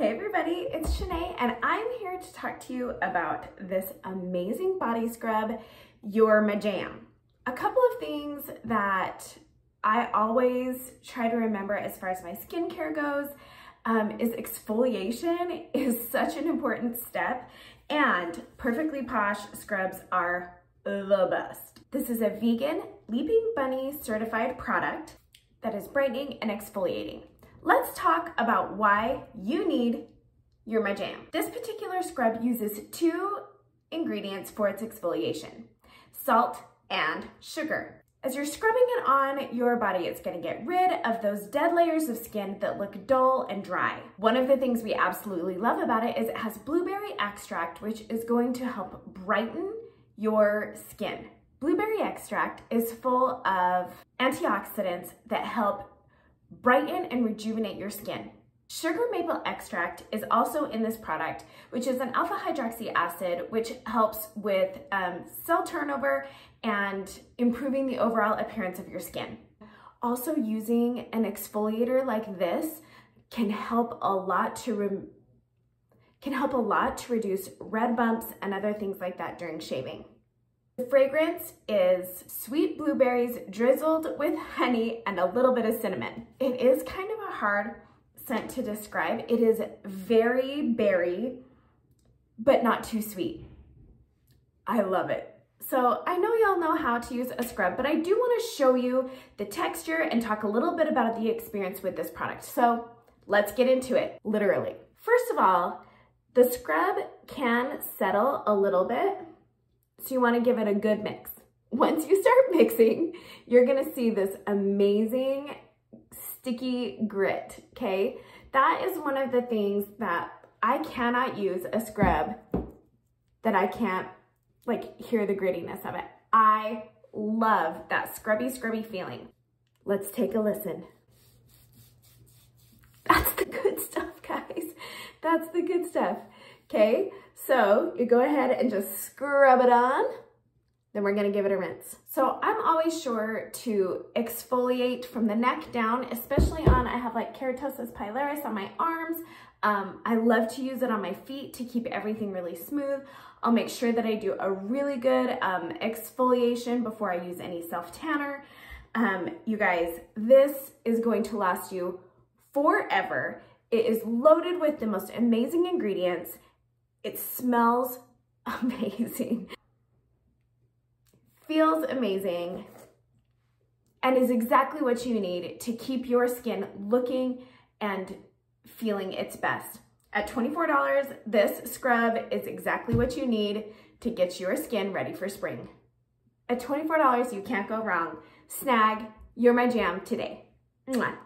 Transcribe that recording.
Hey everybody, it's Shanae and I'm here to talk to you about this amazing body scrub, You're My Jam. A couple of things that I always try to remember as far as my skincare goes um, is exfoliation is such an important step and Perfectly Posh scrubs are the best. This is a vegan Leaping Bunny certified product that is brightening and exfoliating. Let's talk about why you need You're My Jam. This particular scrub uses two ingredients for its exfoliation, salt and sugar. As you're scrubbing it on your body, it's gonna get rid of those dead layers of skin that look dull and dry. One of the things we absolutely love about it is it has blueberry extract, which is going to help brighten your skin. Blueberry extract is full of antioxidants that help brighten and rejuvenate your skin. Sugar maple extract is also in this product, which is an alpha hydroxy acid, which helps with um, cell turnover and improving the overall appearance of your skin. Also using an exfoliator like this can help a lot to can help a lot to reduce red bumps and other things like that during shaving. The fragrance is sweet blueberries drizzled with honey and a little bit of cinnamon. It is kind of a hard scent to describe. It is very berry, but not too sweet. I love it. So I know y'all know how to use a scrub, but I do wanna show you the texture and talk a little bit about the experience with this product. So let's get into it, literally. First of all, the scrub can settle a little bit so you wanna give it a good mix. Once you start mixing, you're gonna see this amazing sticky grit, okay? That is one of the things that I cannot use a scrub that I can't like hear the grittiness of it. I love that scrubby, scrubby feeling. Let's take a listen. That's the good stuff, guys. That's the good stuff. Okay, so you go ahead and just scrub it on. Then we're gonna give it a rinse. So I'm always sure to exfoliate from the neck down, especially on, I have like keratosis pilaris on my arms. Um, I love to use it on my feet to keep everything really smooth. I'll make sure that I do a really good um, exfoliation before I use any self-tanner. Um, you guys, this is going to last you forever. It is loaded with the most amazing ingredients. It smells amazing, feels amazing, and is exactly what you need to keep your skin looking and feeling its best. At $24, this scrub is exactly what you need to get your skin ready for spring. At $24, you can't go wrong. Snag You're My Jam today. Mwah.